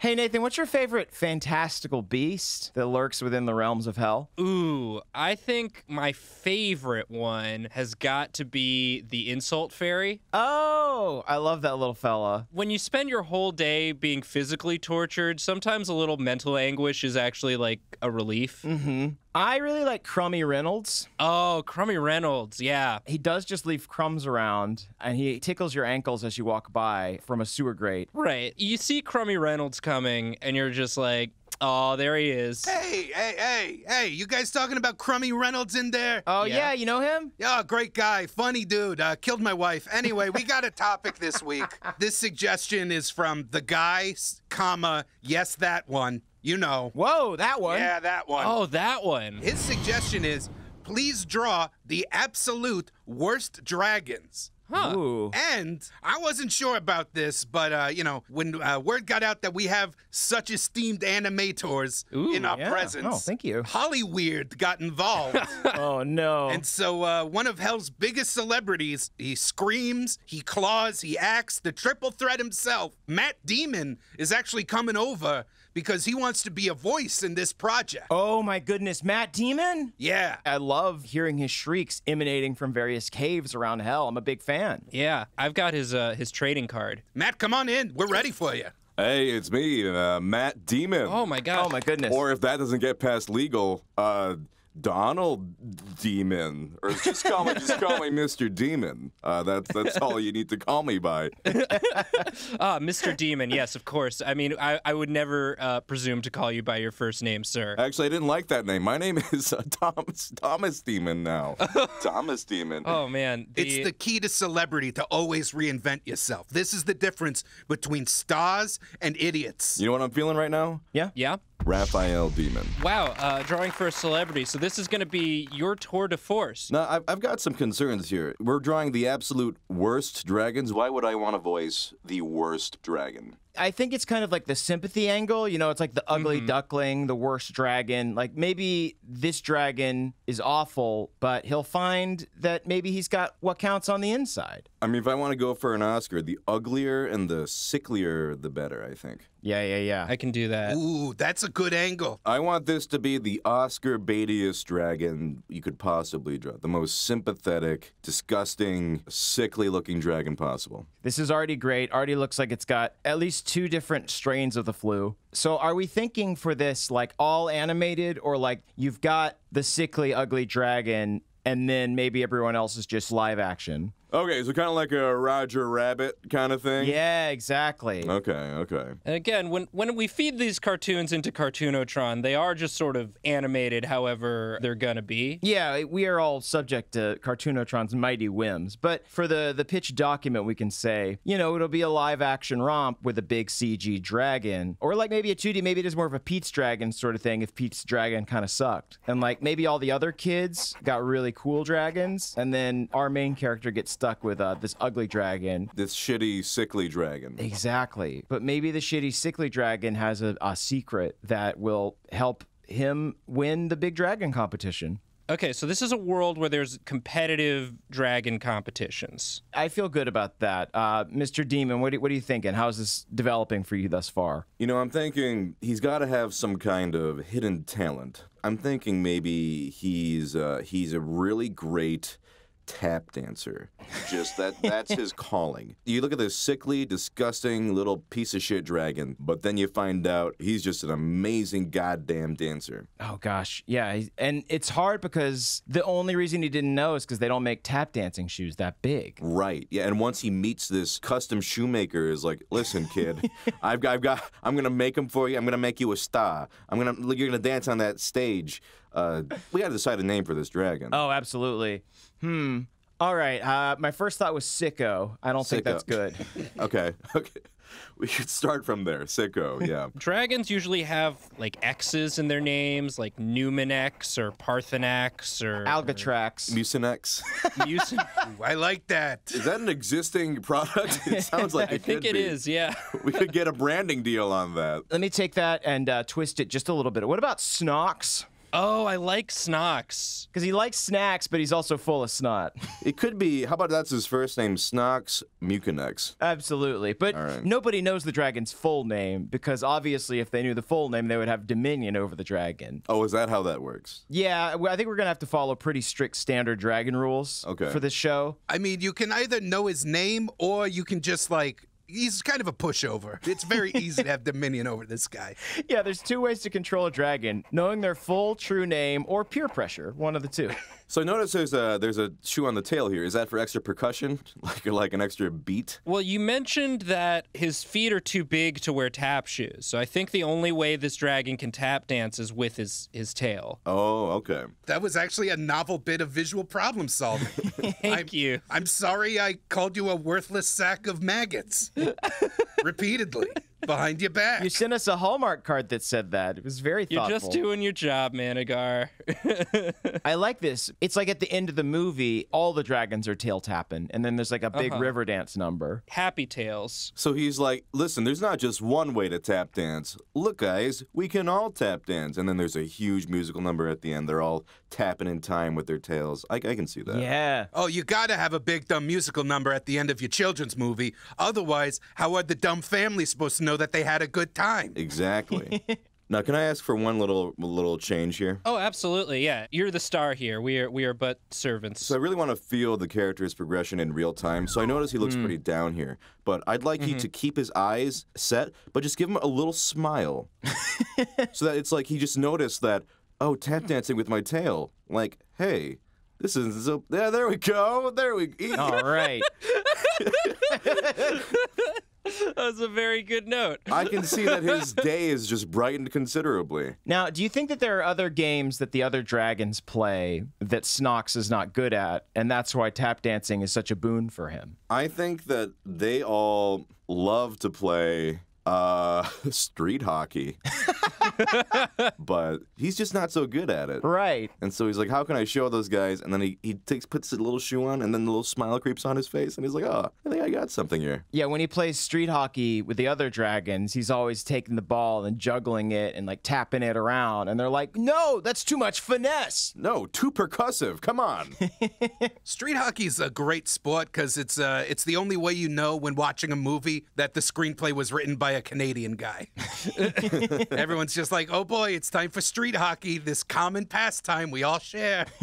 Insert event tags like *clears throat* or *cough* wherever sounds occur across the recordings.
Hey Nathan, what's your favorite fantastical beast that lurks within the realms of hell? Ooh, I think my favorite one has got to be the insult fairy. Oh, I love that little fella. When you spend your whole day being physically tortured, sometimes a little mental anguish is actually like a relief. Mm-hmm. I really like Crummy Reynolds. Oh, Crummy Reynolds, yeah. He does just leave crumbs around, and he tickles your ankles as you walk by from a sewer grate. Right. You see Crummy Reynolds coming, and you're just like, oh, there he is. Hey, hey, hey, hey, you guys talking about Crummy Reynolds in there? Oh Yeah. yeah, you know him? Yeah, great guy, funny dude. Uh, killed my wife. Anyway, we got a topic this week. *laughs* This suggestion is from the guy, comma, yes, that one. You know. Whoa, that one. Yeah, that one. Oh, that one. His suggestion is please draw the absolute worst dragons. Huh. Ooh. And I wasn't sure about this, but uh, you know, when uh, word got out that we have such esteemed animators Ooh, in our yeah. presence, Oh, thank you. Hollyweird got involved. *laughs* Oh no. And so, uh, one of Hell's biggest celebrities, he screams, he claws, he acts, the triple threat himself, Matt Demon, is actually coming over because he wants to be a voice in this project. oh my goodness, Matt Demon? Yeah. I love hearing his shrieks emanating from various caves around hell. I'm a big fan. Yeah, I've got his uh, his trading card. Matt, come on in. We're ready for you. Hey, it's me, uh, Matt Demon. Oh my god. Oh my goodness. Or if that doesn't get past legal, uh, Donald Demon, or just call me, just call me Mr. Demon. Uh, that's that's all you need to call me by. *laughs* Ah, Mr. Demon. Yes, of course. I mean, I, I would never uh, presume to call you by your first name, sir. Actually, I didn't like that name. My name is uh, Thomas Thomas Demon now. *laughs* Thomas Demon. Oh man, It's the key to celebrity to always reinvent yourself. This is the difference between stars and idiots. You know what I'm feeling right now? Yeah? yeah. Raphael Demon. Wow, uh, drawing for a celebrity. So this is going to be your tour de force. Now, I've, I've got some concerns here. We're drawing the absolute worst dragons. Why would I want to voice the worst dragon? I think it's kind of like the sympathy angle. You know, it's like the ugly mm-hmm. duckling, the worst dragon. Like maybe this dragon is awful, but he'll find that maybe he's got what counts on the inside. I mean, if I want to go for an Oscar, the uglier and the sicklier, the better, I think. Yeah, yeah, yeah. I can do that. Ooh, that's a good angle. I want this to be the Oscar baitiest dragon you could possibly draw. The most sympathetic, disgusting, sickly looking dragon possible. This is already great. Already looks like it's got at least two different strains of the flu. So are we thinking for this like all animated or like you've got the sickly, ugly dragon and then maybe everyone else is just live action? Okay, so kind of like a Roger Rabbit kind of thing? Yeah, exactly. Okay, okay. And again, when when we feed these cartoons into Cartoonotron, they are just sort of animated, however they're gonna be. Yeah, we are all subject to Cartoonotron's mighty whims. But for the the pitch document, we can say, you know, it'll be a live action romp with a big CG dragon, or like maybe a 2D, maybe it is more of a Pete's Dragon sort of thing. If Pete's Dragon kind of sucked, and like maybe all the other kids got really cool dragons, and then our main character gets stuck with uh, this ugly dragon. This shitty, sickly dragon. Exactly. But maybe the shitty sickly dragon has a, a secret that will help him win the big dragon competition. Okay, so this is a world where there's competitive dragon competitions. I feel good about that. Uh, Mr. Demon, what, do, what are you thinking? How's this developing for you thus far? You know, I'm thinking he's got to have some kind of hidden talent. I'm thinking maybe he's uh, he's a really great tap dancer. Just that that's his calling. You look at this sickly, disgusting little piece of shit dragon, but then you find out he's just an amazing goddamn dancer. Oh gosh, yeah, and it's hard because the only reason he didn't know is because they don't make tap dancing shoes that big. Right. Yeah. And once he meets this custom shoemaker, is like, listen, kid, *laughs* I've got, I've got, I'm gonna make him for you. I'm gonna make you a star. I'm gonna, you're gonna dance on that stage. Uh, we gotta decide a name for this dragon. Oh, absolutely. Hmm. All right. Uh, my first thought was sicko. I don't think Sicko. that's good. *laughs* Okay. *laughs* Okay. We should start from there. Sicko. Yeah. *laughs* Dragons usually have like X's in their names, like Numenex or Paarthurnax or Algatrax. Mucinex. Mucin. Ooh, I like that. Is that an existing product? It sounds like it I think could it be. is, yeah. We could get a branding deal on that. Let me take that and uh, twist it just a little bit. What about Snox? Oh, I like Snox. Because he likes snacks, but he's also full of snot. *laughs* It could be. How about that's his first name, Snox Mucinex. Absolutely. But All right. nobody knows the dragon's full name because obviously, if they knew the full name, they would have dominion over the dragon. Oh, is that how that works? Yeah, I think we're going to have to follow pretty strict standard dragon rules Okay. for this show. I mean, you can either know his name or you can just like. He's kind of a pushover. It's very *laughs* easy to have dominion over this guy. Yeah, there's two ways to control a dragon knowing their full true name or peer pressure, one of the two. So notice there's a there's a shoe on the tail here. Is that for extra percussion, *laughs* like like an extra beat? Well, you mentioned that his feet are too big to wear tap shoes. So I think the only way this dragon can tap dance is with his, his tail. Oh, okay. That was actually a novel bit of visual problem solving. *laughs* Thank I'm, you. I'm sorry I called you a worthless sack of maggots *laughs* repeatedly behind your back. You sent us a Hallmark card that said that. It was very You're thoughtful. just doing your job, Manigar. *laughs* I like this. It's like at the end of the movie, all the dragons are tail tapping, and then there's like a big Uh-huh. river dance number. Happy Tails. So he's like, listen, there's not just one way to tap dance. Look, guys, we can all tap dance. And then there's a huge musical number at the end. They're all tapping in time with their tails. I, I can see that. Yeah. Oh, you gotta have a big dumb musical number at the end of your children's movie. Otherwise, how are the dumb family supposed to know that they had a good time? Exactly. *laughs* now, can I ask for one little little change here? Oh, absolutely. Yeah. You're the star here. We are we are but servants. So I really want to feel the character's progression in real time. So I notice he looks Hmm. pretty down here, but I'd like Mm-hmm. you to keep his eyes set, but just give him a little smile, *laughs* so that it's like he just noticed that oh, tap dancing with my tail. Like, hey, this is so. Yeah, there we go. There we. Go. All right. *laughs* that was a very good note. I can see that his *laughs* day is just brightened considerably. Now, do you think that there are other games that the other dragons play that Snox is not good at, and that's why tap dancing is such a boon for him? I think that they all love to play uh, *laughs* street hockey, *laughs* but he's just not so good at it. Right. And so he's like, "How can I show those guys?" And then he, he takes puts a little shoe on, and then the little smile creeps on his face, and he's like, "Oh, I think I got something here." Yeah, when he plays street hockey with the other dragons, he's always taking the ball and juggling it and like tapping it around. And they're like, no, that's too much finesse. No, too percussive. Come on. *laughs* Street hockey's a great sport because it's uh, it's the only way you know when watching a movie that the screenplay was written by a Canadian guy. *laughs* Everyone's just like, oh boy, it's time for street hockey, this common pastime we all share. *laughs*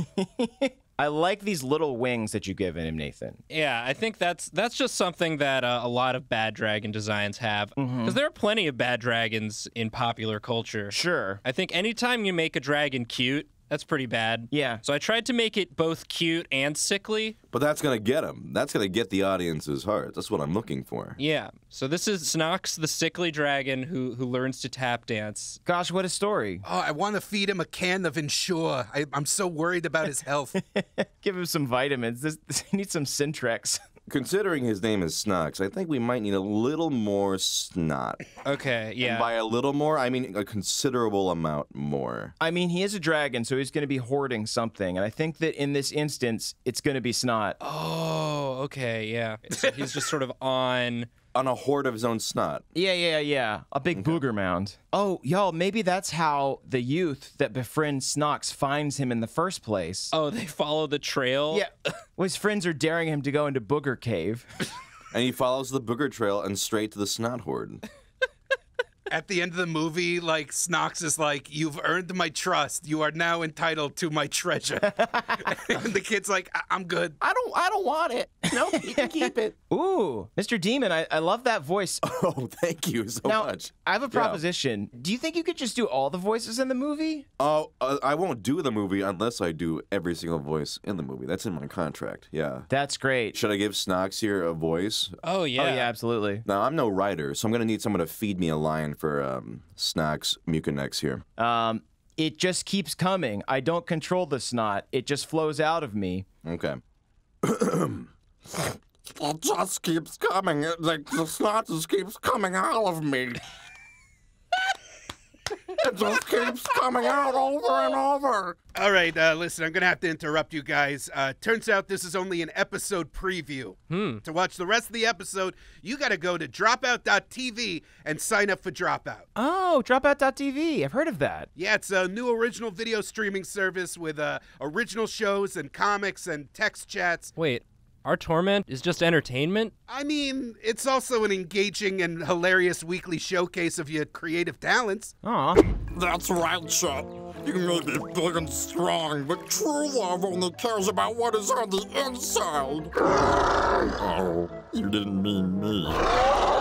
I like these little wings that you give him, Nathan. Yeah, I think that's that's just something that uh, a lot of bad dragon designs have because there are plenty of bad dragons in popular culture. Sure. I think anytime you make a dragon cute, that's pretty bad. Yeah. So I tried to make it both cute and sickly. but that's gonna get him. That's gonna get the audience's heart. That's what I'm looking for. Yeah. So this is Snox, the sickly dragon who who learns to tap dance. Gosh, what a story. Oh, I want to feed him a can of Ensure. I, I'm so worried about his health. *laughs* Give him some vitamins. This, *laughs* he needs some Syntrex. *laughs* Considering his name is Snox, I think we might need a little more snot. Okay. Yeah. And by a little more, I mean a considerable amount more. I mean, he is a dragon, so he's going to be hoarding something. And I think that in this instance, it's going to be snot. oh, okay. Yeah. So he's just sort of on. On a horde of his own snot. Yeah, yeah, yeah. A big booger mound. Oh, y'all, maybe that's how the youth that befriends Snox finds him in the first place. Oh, they follow the trail. Yeah. *laughs* well, his friends are daring him to go into Booger Cave. And he follows the booger trail and straight to the snot horde. At the end of the movie, like Snox is like, "You've earned my trust. You are now entitled to my treasure." *laughs* and the kid's like, I- "I'm good." I don't I don't want it. No, you can keep it. *laughs* Ooh, Mr. Demon, I, I love that voice. *laughs* Oh, thank you so now, much. I have a proposition. Do you think you could just do all the voices in the movie? Oh, uh, I won't do the movie unless I do every single voice in the movie. That's in my contract. Yeah. That's great. Should I give Snox here a voice? Oh yeah. Oh, yeah, absolutely. Now, I'm no writer, so I'm going to need someone to feed me a line for um, Snox Mucinex here. Um, it just keeps coming. I don't control the snot. It just flows out of me. Okay. *clears throat* it just keeps coming. It, like the snot just keeps coming out of me. It just keeps coming out over and over. All right, uh, listen, I'm going to have to interrupt you guys. Uh, turns out this is only an episode preview. Hmm. To watch the rest of the episode, you got to go to dropout.tv and sign up for Dropout. Oh, dropout.tv. I've heard of that. Yeah, it's a new original video streaming service with uh, original shows and comics and text chats. Wait, our torment is just entertainment? I mean, it's also an engaging and hilarious weekly showcase of your creative talents. Aw. That's right, Chet. You may be big and strong, but true love only cares about what is on the inside. Oh, you didn't mean me.